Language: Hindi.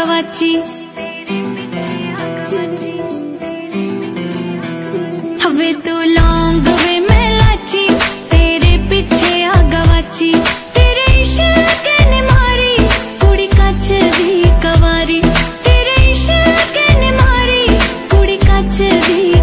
गवाची हवे तो तू लौंग वे मैं तेरे पीछे आ गवाची तेरे इश्क ने मारी कुड़ी कच भी कवारी। तेरे इश्क ने मारी कुड़ी कच भी